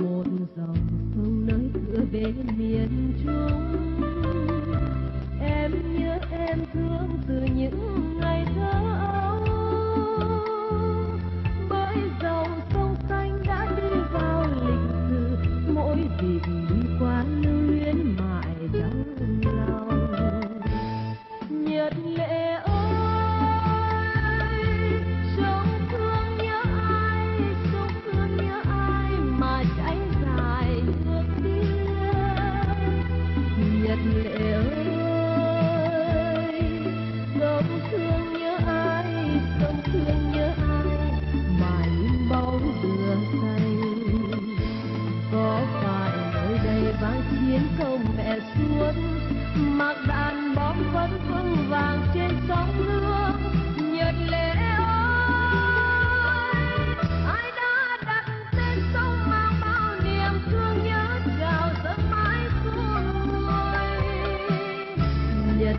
một dòng sông nơi cửa bên miền trung. Em nhớ em thương từ những ngày thơ ấu. Bởi dòng sông xanh đã đi vào lịch sử, mỗi dịp đi qua lưu trong lòng. Nhật lệ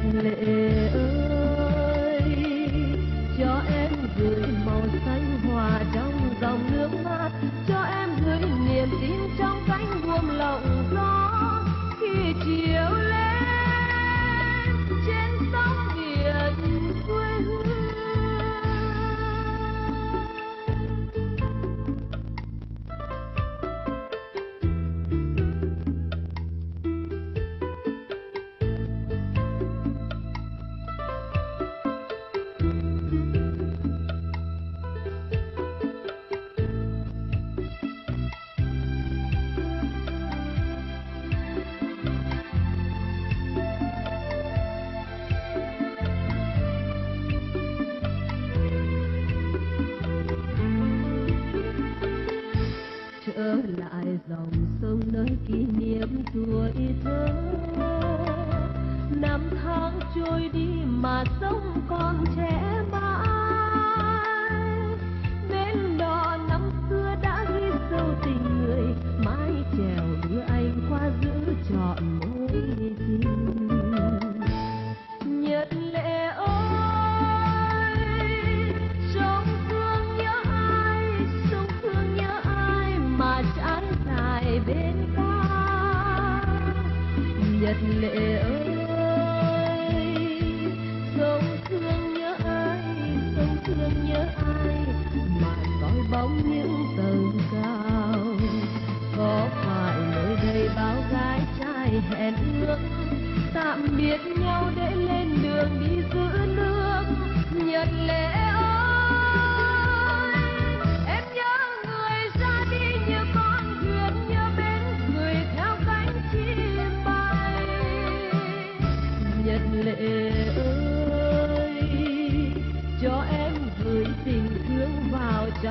nhật lệ trở lại dòng sông nơi kỷ niệm tuổi thơ năm tháng trôi đi mà sông còn trẻ mãi. Nhật lệ ơi sống thương nhớ ai sống thương nhớ ai mà soi bóng những tầng cao. Có phải nơi đây bao gái trai hẹn ước, tạm biệt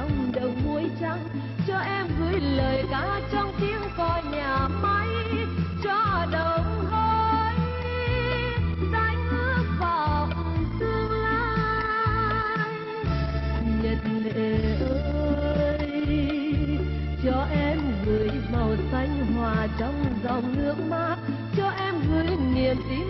trong đầu muối trắng, cho em gửi lời ca trong tiếng còi nhà máy, cho đồng hối đánh ước vọng tương lai. Nhật lệ ơi, cho em gửi màu xanh hòa trong dòng nước mát, cho em gửi niềm tin